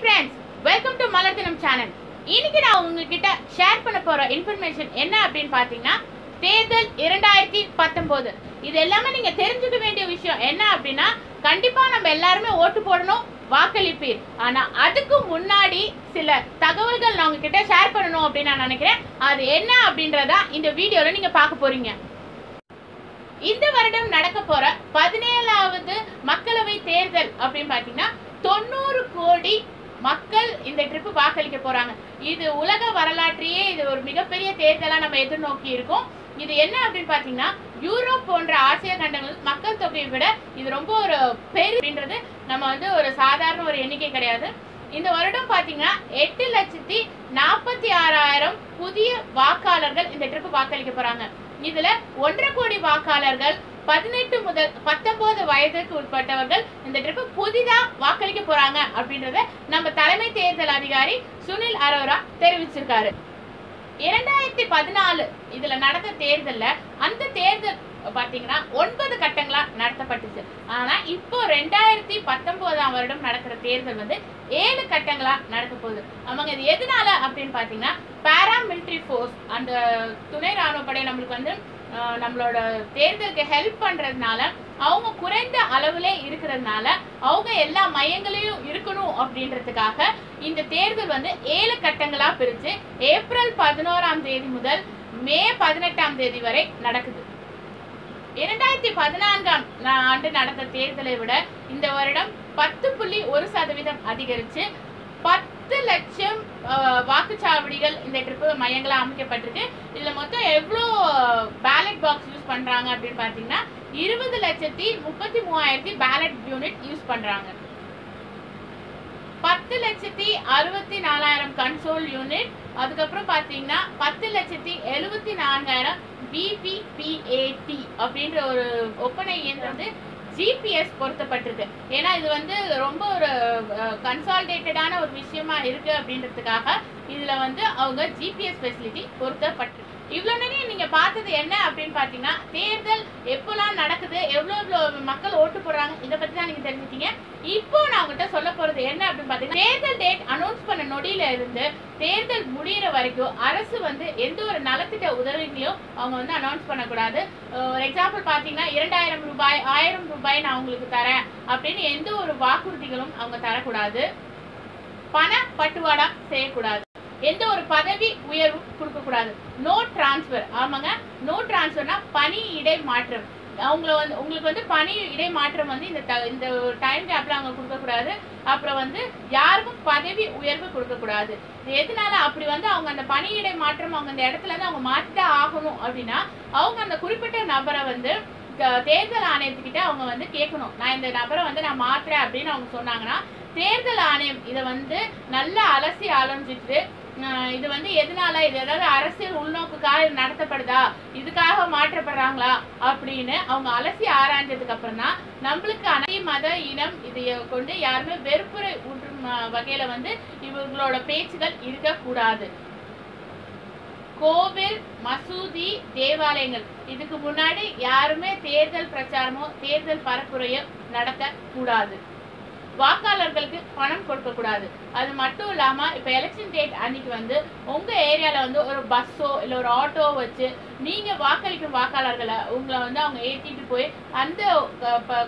Friends welcome to Malarthinam channel இன்னைக்கு நான் உங்ககிட்ட ஷேர் பண்ண போற இன்ஃபர்மேஷன் என்ன அப்படின்னு பாத்தீங்கன்னா தேர்தல் இரண்டாயிரத்தி பத்தொன்பது. இது எல்லாமே நீங்க தெரிஞ்சுக்க வேண்டிய விஷயம் என்ன அப்படின்னா கண்டிப்பா நம்ம எல்லாருமே ஓட்டு போடணும் வாக்களிப்பீர். ஆனா அதுக்கு முன்னாடி சில தகவல்கள் நான் உங்ககிட்ட ஷேர் பண்ணணும் அப்படின்னு நான் நினைக்கிறேன். அது என்ன அப்படின்றத இந்த வீடியோல நீங்க பார்க்க போறீங்க. இந்த வருடம் நடக்க போற பதினேழாவது மக்களவை தேர்தல் அப்படின்னு பாத்தீங்கன்னா தொண்ணூறு கோடி மக்கள் இந்த ட்ரிப்பு வாக்களிக்க போறாங்க. இது உலக வரலாற்றையே இது ஒரு மிகப்பெரிய தேர்தலா நம்ம எதிர்நோக்கி இருக்கோம். இது என்ன அப்படின்னு பாத்தீங்கன்னா யூரோப் போன்ற ஆசிய கண்டங்கள் மக்கள் தொகையை விட இது ரொம்ப ஒரு பெருன்றது நம்ம வந்து ஒரு சாதாரண ஒரு எண்ணிக்கை கிடையாது. இந்த வருடம் பாத்தீங்கன்னா எட்டு லட்சத்தி நாற்பத்தி ஆறாயிரம் புதிய வாக்காளர்கள் இந்த ட்ரிப்பு வாக்களிக்க போறாங்க. இதுல ஒன்றரை கோடி வாக்காளர்கள் பதினெட்டு முதல் பத்தொன்பது வயதுக்கு உட்பட்டவர்கள் இந்த ட்ரிப்பு புதிதா வாக்களிக்க போறாங்க அப்படின்றத நம்ம தலைமை தேர்தல் அதிகாரி சுனில் அரோரா தெரிவிச்சிருக்காரு. இரண்டாயிரத்தி பதினாலு இதுல நடந்த தேர்தல்ல அந்த தேர்தல் பாத்தீங்கன்னா ஒன்பது கட்டங்களா நடத்தப்பட்டுச்சு. ஆனா இப்போ ரெண்டாயிரத்தி பத்தொன்பதாம் வருடம் நடக்கிற தேர்தல் வந்து ஏழு கட்டங்களா நடக்க போகுது. அவங்க இது எதனால அப்படின்னு பாத்தீங்கன்னா பாராமிலிட்டரி ஃபோர்ஸ் அந்த துணை ராணுவ படை நம்மளுக்கு வந்து நம்மளோட தேர்தலுக்கு ஹெல்ப் பண்றதுனால அவங்க குறைந்த அளவுல இருக்கிறதுனால அவங்க எல்லா மையங்களையும் இருக்கணும் அப்படின்றதுக்காக இந்த தேர்தல் வந்து ஏழு கட்டங்களா பிரிச்சு ஏப்ரல் பதினோராம் தேதி முதல் மே பதினெட்டாம் தேதி வரை நடக்குது. இரண்டாயிரத்தி பதினான்காம் ஆண்டு நடந்த தேர்தலை விட இந்த வருடம் பத்து புள்ளி ஒரு சதவீதம் அதிகரிச்சு பத்து பத்து லட்சம் வாக்குச்சாவடிகள் இந்த ட்ரிப்பு மையங்களாக அமைக்கப்பட்டிருக்கு. இதில் மொத்தம் எவ்வளோ பேலட் பாக்ஸ் யூஸ் பண்ணுறாங்க அப்படின்னு பார்த்தீங்கன்னா இருபது லட்சத்தி முப்பத்தி மூவாயிரத்தி பேலட் யூனிட் யூஸ் பண்ணுறாங்க பத்து லட்சத்தி அறுபத்தி நாலாயிரம் கன்சோல் யூனிட் அதுக்கப்புறம் பார்த்தீங்கன்னா பத்து லட்சத்தி எழுபத்தி நான்காயிரம் பிபிபிஏடி அப்படின்ற ஒரு ஒப்பனை இயந்திரம் வந்து ஜிபிஎஸ் பொருத்தப்பட்டிருக்கு. ஏன்னா இது வந்து ரொம்ப ஒரு கன்சால்டேட்டடான ஒரு விஷயமா இருக்கு அப்படின்றதுக்காக இதுல வந்து அவங்க ஜிபிஎஸ் ஃபெசிலிட்டி பொருத்தப்பட்டிருக்கு. இவ்வளவு நேரம் நீங்க பார்த்தது என்ன அப்படின்னு பாத்தீங்கன்னா தேர்தல் எப்போல்லாம் நடக்குது எவ்வளவு எவ்வளவு மக்கள் ஓட்டு போடுறாங்க இதை பத்தி தான் நீங்க தெரிஞ்சுட்டீங்க. இப்போ நான் உங்ககிட்ட சொல்ல போறது என்ன அப்படின்னு பாத்தீங்கன்னா தேர்தல் டேட் அனௌன்ஸ் பண்ண நொடியில இருந்து தேர்தல் முடியிற வரைக்கும் அரசு வந்து எந்த ஒரு நலத்திட்ட உதவிகளையும் அவங்க வந்து அனௌன்ஸ் பண்ணக்கூடாது. ஒரு எக்ஸாம்பிள் பாத்தீங்கன்னா இரண்டாயிரம் ரூபாய் ஆயிரம் ரூபாய் நான் உங்களுக்கு தரேன் அப்படின்னு எந்த ஒரு வாக்குறுதிகளும் அவங்க தரக்கூடாது. பண பட்டுவாடா செய்யக்கூடாது. எந்த ஒரு பதவி உயர்வும் கொடுக்க கூடாது. நோ டிரான்ஸ்ஃபர் ஆமாங்க. நோ டிரான்ஸ்ஃபர்னா பணி இடை மாற்றம். அவங்கள வந்து உங்களுக்கு வந்து பணி இடை மாற்றம் வந்து இந்த ட- இந்த டைம் கேப்ல அவங்க கொடுக்கக்கூடாது அப்புறம் வந்து யாருக்கும் பதவி உயர்வு கொடுக்கக்கூடாது எதனால அப்படி வந்து அவங்க அந்த பணியிடை மாற்றம் அவங்க அந்த இடத்துல இருந்து அவங்க மாற்றிதான் ஆகணும் அப்படின்னா அவங்க அந்த குறிப்பிட்ட நபரை வந்து தேர்தல் ஆணையத்துக்கிட்ட அவங்க வந்து கேட்கணும். நான் இந்த நபரை வந்து நான் மாத்துறேன் அப்படின்னு அவங்க சொன்னாங்கன்னா தேர்தல் ஆணையம் இதை வந்து நல்லா அலசி ஆலோசிச்சுட்டு இது வந்து எதனால? இது ஏதாவது அரசியல் உள்நோக்குக்காக நடத்தப்படுதா? இதுக்காக மாற்றப்படுறாங்களா? அப்படின்னு அவங்க அலசி ஆராய்ஞ்சதுக்கு அப்புறம் தான் நம்மளுக்கு அனை மத இனம் இதைய கொண்டு யாருமே வெறுப்புரை ஊற்றும் வகையில வந்து இவங்களோட பேச்சுகள் இருக்கக்கூடாது. கோவில் மசூதி தேவாலயங்கள். இதுக்கு முன்னாடி யாருமே தேர்தல் பிரச்சாரமோ தேர்தல் பரப்புரையோ நடத்த கூடாது வாக்காளர்களுக்கு பணம் கொடுக்க கூடாது அது மட்டும் இல்லாம இப்ப எலெக்ஷன் டேட் அன்னைக்கு வந்து உங்க ஏரியால வந்து ஒரு பஸ்ஸோ இல்ல ஒரு ஆட்டோ வச்சு நீங்க வாக்களிக்கும் வாக்காளர்களை உங்களை வந்து அவங்க ஏத்திட்டு போய் அந்த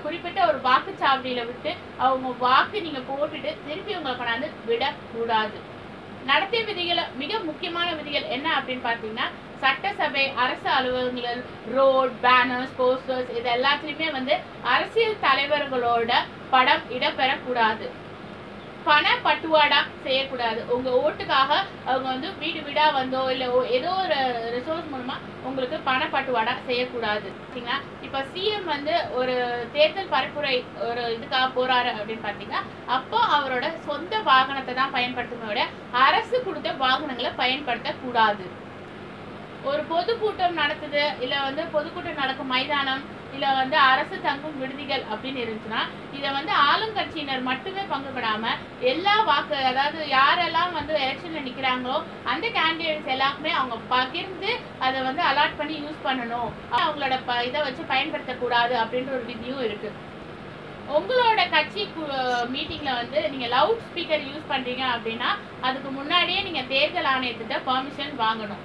குறிப்பிட்ட ஒரு வாக்குச்சாவடியில விட்டு அவங்க வாக்கு நீங்க போட்டுட்டு திருப்பி உங்களை கொண்டாந்து விடக்கூடாது. நடத்தை விதிகள் மிக முக்கியமான விதிகள் என்ன அப்படின்னு பார்த்தீங்கன்னா சட்டசபை அரசு அலுவலகங்கள் ரோட் பேனர்ஸ் போஸ்டர்ஸ் இது எல்லாத்துலேயுமே வந்து அரசியல் தலைவர்களோட படம் இடம்பெறக்கூடாது. பண பட்டுவாடா செய்யக்கூடாது. உங்க ஓட்டுக்காக அவங்க வந்து வீடு வீடா வந்தோ இல்ல ஓ- ஏதோ ஒரு ரிசோர்ஸ் மூலமா உங்களுக்கு பண பட்டுவாடா செய்யக்கூடாது. சரிங்களா? இப்ப சிஎம் வந்து ஒரு தேர்தல் பரப்புரை ஒரு இதுக்காக போறாரு அப்படின்னு பாத்தீங்கன்னா அப்போ அவரோட சொந்த வாகனத்தை தான் பயன்படுத்தணும் விட அரசு கொடுத்த வாகனங்களை பயன்படுத்த கூடாது ஒரு பொதுக்கூட்டம் நடக்குது இல்ல வந்து பொதுக்கூட்டம் நடக்கும் மைதானம் இல்லை வந்து அரசு தங்கும் விடுதிகள் அப்படின்னு இருந்துச்சுன்னா இதை வந்து ஆளுங்கட்சியினர் மட்டுமே பங்கு பெறாம எல்லா வாக்கு அதாவது யாரெல்லாம் வந்து எலெக்ஷன்ல நிற்கிறாங்களோ அந்த கேண்டிடேட்ஸ் எல்லாருக்குமே அவங்க பகிர்ந்து அதை வந்து அலாட் பண்ணி யூஸ் பண்ணணும். அவங்களோட ப- இதை வச்சு பயன்படுத்தக்கூடாது அப்படின்ற ஒரு விதியும் இருக்கு. உங்களோட கட்சி மீட்டிங்ல வந்து நீங்க லவுட் ஸ்பீக்கர் யூஸ் பண்றீங்க அப்படின்னா அதுக்கு முன்னாடியே நீங்க தேர்தல் ஆணையத்திட்ட பர்மிஷன் வாங்கணும்.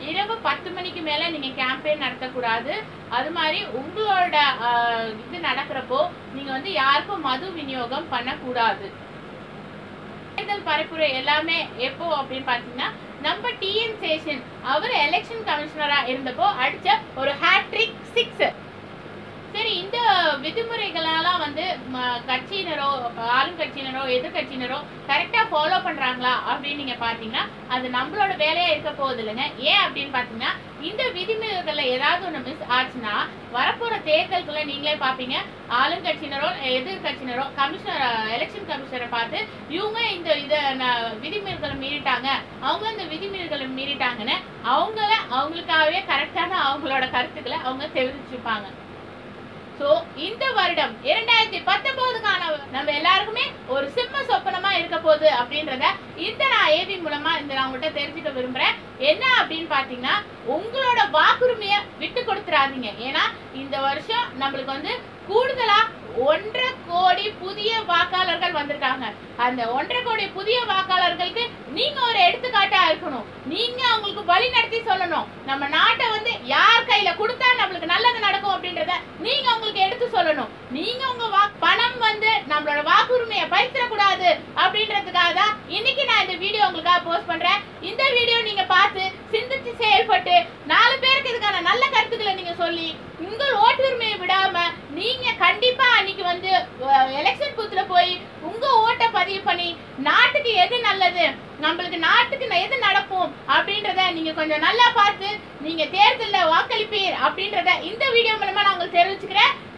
இரவு பத்து மணிக்கு மேல நீங்க கேம்பெயின் நடத்தக்கூடாது. அது மாதிரி உங்களோட ஆஹ், இது நடக்கிறப்போ நீங்க வந்து யாருக்கும் மது விநியோகம் பண்ணக்கூடாது. தேர்தல் பரப்புரை எல்லாமே எப்போ அப்படின்னு பாத்தீங்கன்னா நம்ம டிஎன் சேஷன் அவர் எலெக்ஷன் கமிஷனரா இருந்தப்போ அடிச்ச ஒரு ஹேட்ரிக் சிக்ஸ் சரி இந்த விதிமுறைகளெல்லாம் வந்து கட்சியினரோ ஆளுங்கட்சியினரோ எதிர்கட்சியினரோ கரெக்டா ஃபாலோ பண்றாங்களா அப்படின்னு நீங்கள் பாத்தீங்கன்னா அது நம்மளோட வேலையா இருக்க போகுது இல்லைங்க. ஏன் அப்படின்னு பாத்தீங்கன்னா இந்த விதிமுறைகள்ல ஏதாவது ஒண்ணு மிஸ் ஆச்சுன்னா வரப்போற தேர்தலுக்குள்ளே நீங்களே பாப்பீங்க ஆளுங்கட்சியினரோ எதிர்கட்சியினரோ கமிஷனர் எலெக்ஷன் கமிஷனரை பார்த்து இவங்க இந்த இதை விதிமுறைகளை மீறிட்டாங்க. அவங்க இந்த விதிமுறைகளை மீறிட்டாங்கன்னு அவங்கள அவங்களுக்காகவே கரெக்டான அவங்களோட கருத்துக்களை அவங்க தெரிவிச்சுப்பாங்க. சோ இந்த வருடம் இரண்டாயிரத்தி பத்தொன்பதுக்கான நம்ம எல்லாருக்குமே ஒரு சிம்ம சொப்பனமா இருக்க போகுது அப்படின்றத இந்த நான் ஏவி மூலமா இந்த நான் உங்கள்கிட்ட தெரிஞ்சுக்க விரும்புறேன். என்ன அப்படின்னு பாத்தீங்கன்னா உங்களோட வாக்குரிமையை விட்டு கொடுத்துறாதீங்க. ஏன்னா இந்த வருஷம் நம்மளுக்கு வந்து கூடுதலா ஒன்றரை கோடி புதிய வாக்காளர்கள் வந்திருக்காங்க. அந்த ஒன்றரை கோடி புதிய வாக்காளர்களுக்கு நீங்க ஒரு எடுத்துக்காட்டா இருக்கணும். நீங்க அவங்களுக்கு வழி நடத்தி சொல்லணும். நம்ம நாட்டை வந்து யார் கையில கொடுத்தா நம்மளுக்கு நல்லது நடக்கும் அப்படின்றத நீங்க அவங்களுக்கு எடுத்து சொல்லணும். நீங்க உங்க வா- பணம் வந்து நம்மளோட வாக்குரிமையை பறிச்சிடக்கூடாது அப்படின்றதுக்காக தான் இன்னைக்கு நான் இந்த வீடியோ உங்களுக்காக போஸ்ட் பண்றேன். இந்த வீடியோ நீங்க பார்த்து சிந்திச்சு செயல்பட்டு நாலு பேருக்கு இதுக்கான நல்ல கருத்துக்களை நீங்க சொல்லி உங்கள் ஓட்டுரிமையை விடாம நீங்க கண்டிப்பா அன்னைக்கு வந்து எலெக்ஷன் பூத்துல போய் உங்க ஓட்டை பதிவு பண்ணி நாட்டுக்கு எது நல்லது நம்மளுக்கு நாட்டுக்கு எது நடக்கும் அப்படின்றத நீங்க கொஞ்சம் நல்லா பார்த்து நீங்க தேர்தலில் வாக்களிப்பீர் அப்படின்றத இந்த வீடியோ மூலமா நான் உங்களுக்கு தெரிவிச்சுக்கிறேன்.